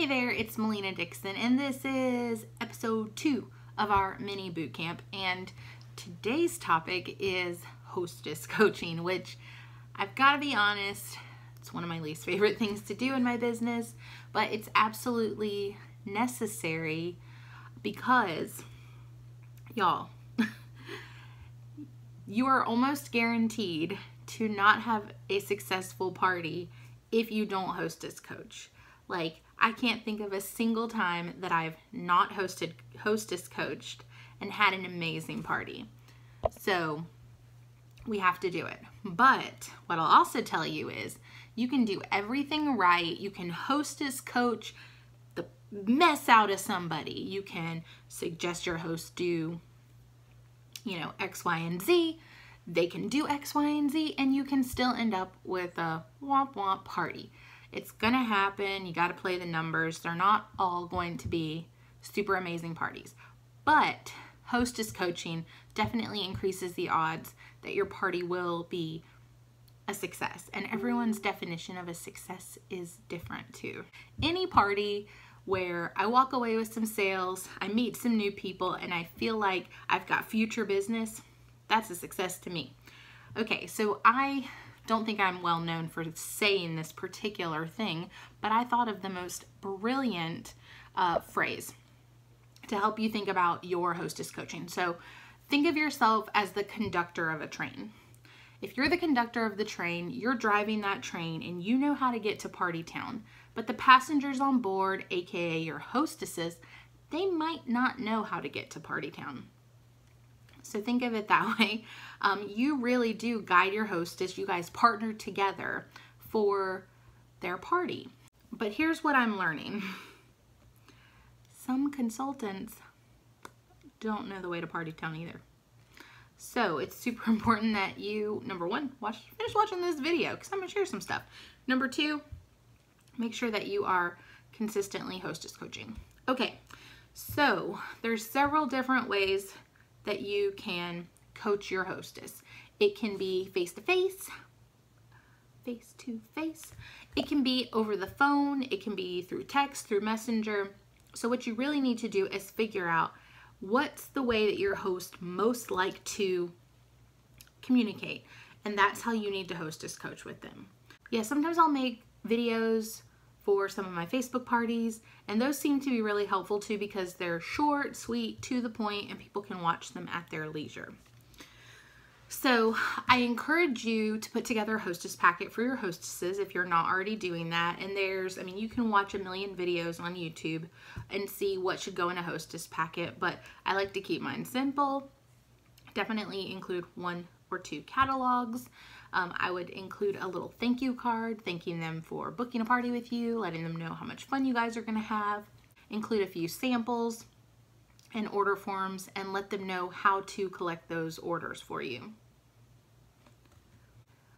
Hey there, it's Melina Dixon, and this is episode two of our mini boot camp. And today's topic is hostess coaching, which I've got to be honest, it's one of my least favorite things to do in my business, but it's absolutely necessary because, y'all, you are almost guaranteed to not have a successful party if you don't hostess coach. Like, I can't think of a single time that I've not hosted hostess coached and had an amazing party. So we have to do it. But what I'll also tell you is you can do everything right. You can hostess coach the mess out of somebody. You can suggest your host do, you know, X, Y, and Z. They can do X, Y, and Z, and you can still end up with a womp womp party. It's going to happen. You got to play the numbers. They're not all going to be super amazing parties. But hostess coaching definitely increases the odds that your party will be a success. And everyone's definition of a success is different too. Any party where I walk away with some sales, I meet some new people, and I feel like I've got future business, that's a success to me. Okay, so I don't think I'm well known for saying this particular thing, but I thought of the most brilliant uh, phrase to help you think about your hostess coaching. So think of yourself as the conductor of a train. If you're the conductor of the train, you're driving that train and you know how to get to Party Town, but the passengers on board, aka your hostesses, they might not know how to get to Party Town. So think of it that way. Um, you really do guide your hostess. You guys partner together for their party. But here's what I'm learning. Some consultants don't know the way to Party Town either. So it's super important that you, number one, watch, finish watching this video because I'm going to share some stuff. Number two, make sure that you are consistently hostess coaching. Okay, so there's several different ways that you can coach your hostess. It can be face to face, face to face. It can be over the phone. It can be through text, through messenger. So what you really need to do is figure out what's the way that your host most like to communicate. And that's how you need to hostess coach with them. Yeah, sometimes I'll make videos for some of my Facebook parties, and those seem to be really helpful too because they're short, sweet, to the point, and people can watch them at their leisure. So I encourage you to put together a hostess packet for your hostesses if you're not already doing that. And there's, I mean, you can watch a million videos on YouTube and see what should go in a hostess packet, but I like to keep mine simple. Definitely include one or two catalogs. Um, I would include a little thank you card, thanking them for booking a party with you, letting them know how much fun you guys are going to have. Include a few samples and order forms and let them know how to collect those orders for you.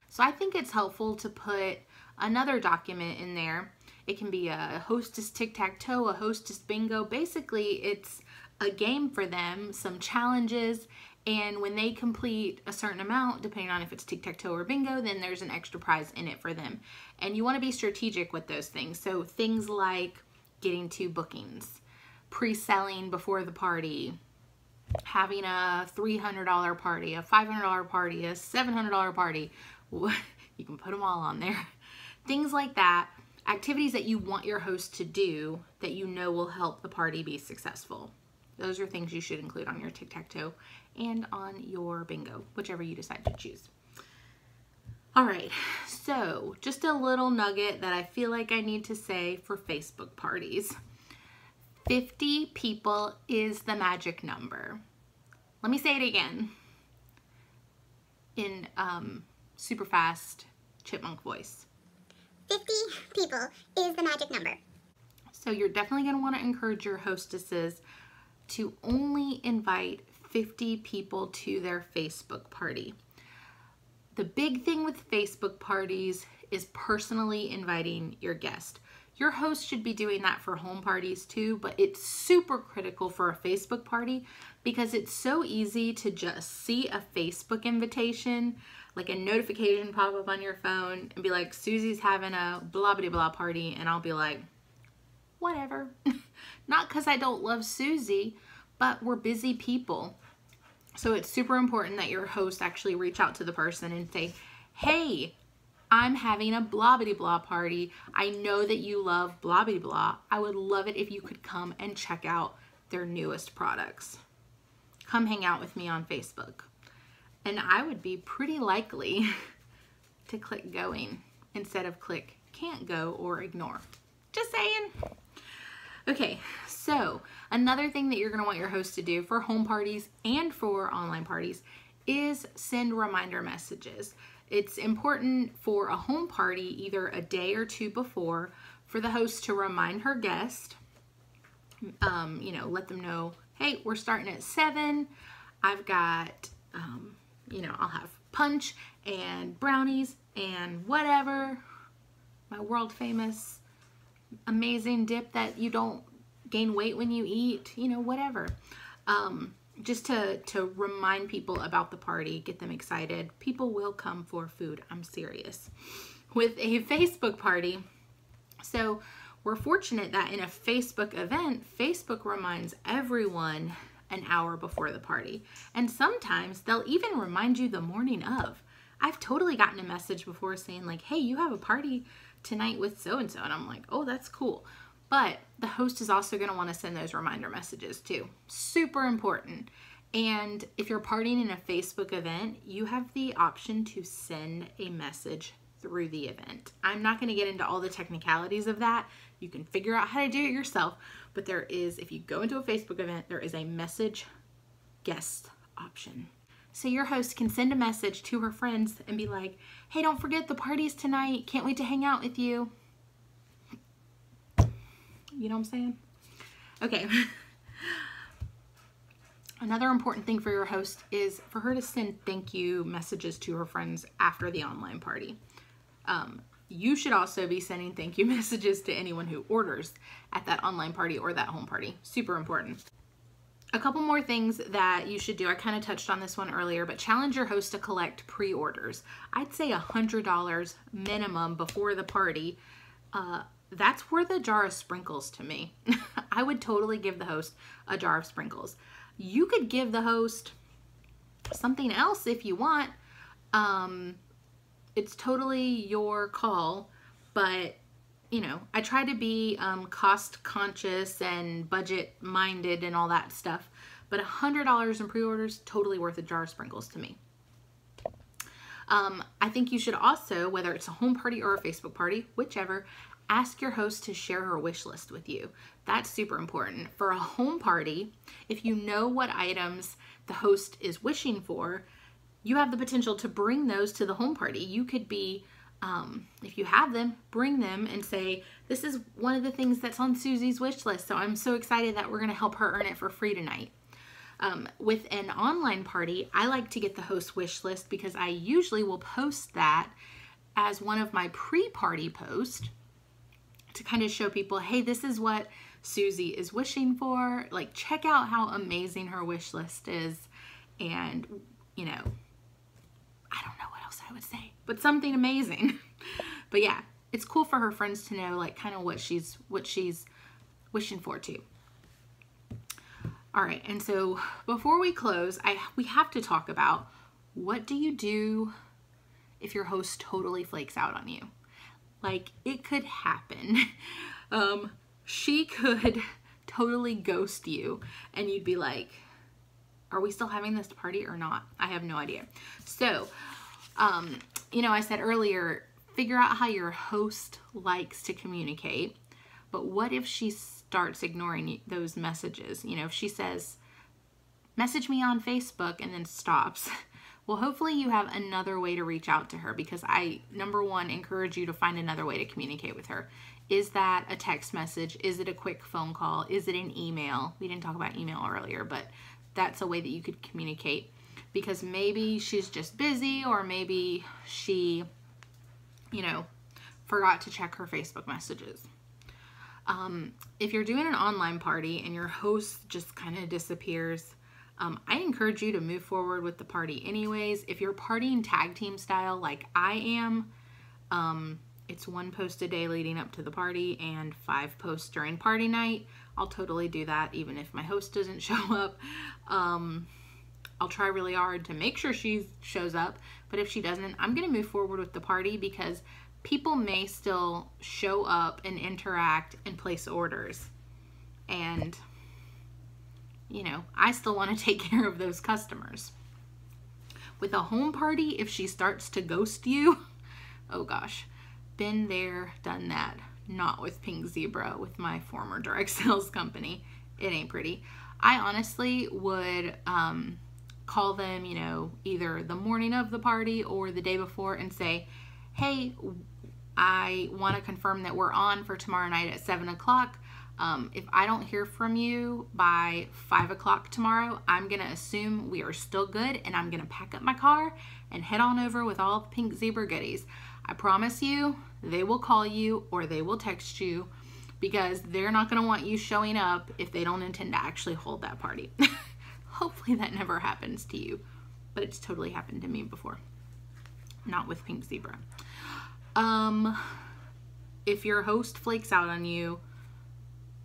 So I think it's helpful to put another document in there. It can be a hostess tic-tac-toe, a hostess bingo. Basically, it's a game for them, some challenges, and when they complete a certain amount, depending on if it's tic-tac-toe or bingo, then there's an extra prize in it for them. And you want to be strategic with those things. So things like getting two bookings, pre-selling before the party, having a $300 party, a $500 party, a $700 party. You can put them all on there. Things like that. Activities that you want your host to do that you know will help the party be successful. Those are things you should include on your tic-tac-toe and on your bingo, whichever you decide to choose. All right, so just a little nugget that I feel like I need to say for Facebook parties. 50 people is the magic number. Let me say it again in um, super fast chipmunk voice. 50 people is the magic number. So you're definitely going to want to encourage your hostesses to only invite 50 people to their Facebook party. The big thing with Facebook parties is personally inviting your guest. Your host should be doing that for home parties too, but it's super critical for a Facebook party because it's so easy to just see a Facebook invitation, like a notification pop up on your phone and be like, Susie's having a blah blah blah party, and I'll be like, whatever. Not because I don't love Susie, but we're busy people. So it's super important that your host actually reach out to the person and say, hey, I'm having a blah bitty blah party. I know that you love blah bitty blah. I would love it if you could come and check out their newest products. Come hang out with me on Facebook. And I would be pretty likely to click going instead of click can't go or ignore. Just saying. Okay, so another thing that you're gonna want your host to do for home parties and for online parties is send reminder messages. It's important for a home party either a day or two before for the host to remind her guest, um, you know, let them know, hey, we're starting at seven. I've got, um, you know, I'll have punch and brownies and whatever, my world famous amazing dip that you don't gain weight when you eat, you know, whatever. Um, just to to remind people about the party, get them excited. People will come for food. I'm serious. With a Facebook party, so we're fortunate that in a Facebook event, Facebook reminds everyone an hour before the party. And sometimes they'll even remind you the morning of. I've totally gotten a message before saying like, "Hey, you have a party tonight with so and so." And I'm like, "Oh, that's cool." But the host is also going to want to send those reminder messages too. Super important. And if you're partying in a Facebook event, you have the option to send a message through the event. I'm not going to get into all the technicalities of that. You can figure out how to do it yourself. But there is, if you go into a Facebook event, there is a message guest option. So your host can send a message to her friends and be like, hey, don't forget the party's tonight. Can't wait to hang out with you. You know what I'm saying? Okay. Another important thing for your host is for her to send thank you messages to her friends after the online party. Um, you should also be sending thank you messages to anyone who orders at that online party or that home party. Super important. A couple more things that you should do. I kind of touched on this one earlier, but challenge your host to collect pre orders. I'd say $100 minimum before the party. Uh, that's worth a jar of sprinkles to me. I would totally give the host a jar of sprinkles. You could give the host something else if you want. Um, it's totally your call, but you know, I try to be um, cost conscious and budget minded and all that stuff. But a $100 in pre orders, totally worth a jar of sprinkles to me. Um, I think you should also, whether it's a home party or a Facebook party, whichever, ask your host to share her wish list with you. That's super important. For a home party, if you know what items the host is wishing for, you have the potential to bring those to the home party. You could be, um, if you have them, bring them and say, This is one of the things that's on Susie's wish list. So I'm so excited that we're going to help her earn it for free tonight. Um, with an online party, I like to get the host wish list because I usually will post that as one of my pre party posts to kind of show people, hey, this is what Susie is wishing for. Like, check out how amazing her wish list is. And, you know, I don't know what else I would say, but something amazing. but yeah, it's cool for her friends to know, like, kind of what she's what she's wishing for too. All right, and so before we close, I we have to talk about what do you do if your host totally flakes out on you? Like it could happen. Um, she could totally ghost you and you'd be like, are we still having this party or not? I have no idea. So, um, you know, I said earlier, figure out how your host likes to communicate. But what if she starts ignoring those messages? You know, if she says, message me on Facebook and then stops. Well, hopefully you have another way to reach out to her because I, number one, encourage you to find another way to communicate with her. Is that a text message? Is it a quick phone call? Is it an email? We didn't talk about email earlier, but that's a way that you could communicate because maybe she's just busy or maybe she, you know, forgot to check her Facebook messages. Um, if you're doing an online party and your host just kind of disappears, um, I encourage you to move forward with the party anyways. If you're partying tag team style like I am, um, it's one post a day leading up to the party and five posts during party night. I'll totally do that even if my host doesn't show up. Um, I'll try really hard to make sure she shows up, but if she doesn't, I'm going to move forward with the party because people may still show up and interact and place orders. And, you know, I still want to take care of those customers. With a home party, if she starts to ghost you, oh gosh, been there, done that. Not with Pink Zebra, with my former direct sales company. It ain't pretty. I honestly would um, call them, you know, either the morning of the party or the day before and say, hey, I want to confirm that we're on for tomorrow night at 7 o'clock. Um, if I don't hear from you by 5 o'clock tomorrow, I'm going to assume we are still good and I'm going to pack up my car and head on over with all the pink zebra goodies. I promise you, they will call you or they will text you because they're not going to want you showing up if they don't intend to actually hold that party. Hopefully, that never happens to you, but it's totally happened to me before. Not with Pink Zebra. Um, if your host flakes out on you,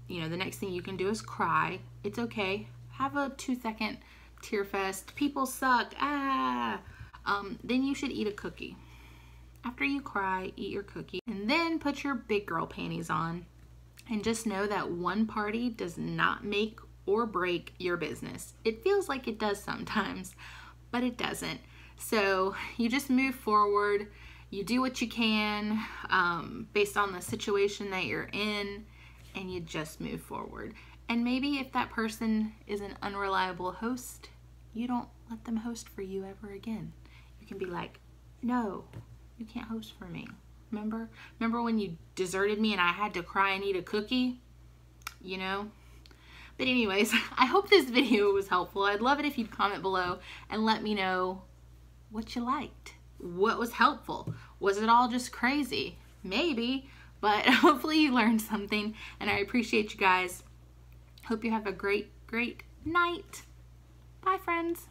you know, the next thing you can do is cry. It's okay. Have a two second tear fest. People suck. Ah. Um, then you should eat a cookie. After you cry, eat your cookie and then put your big girl panties on. And just know that one party does not make or break your business. It feels like it does sometimes, but it doesn't. So you just move forward you do what you can um, based on the situation that you're in, and you just move forward. And maybe if that person is an unreliable host, you don't let them host for you ever again. You can be like, no, you can't host for me. Remember? Remember when you deserted me and I had to cry and eat a cookie? You know? But anyways, I hope this video was helpful. I'd love it if you'd comment below and let me know what you liked what was helpful. Was it all just crazy? Maybe, but hopefully you learned something and I appreciate you guys. Hope you have a great, great night. Bye, friends.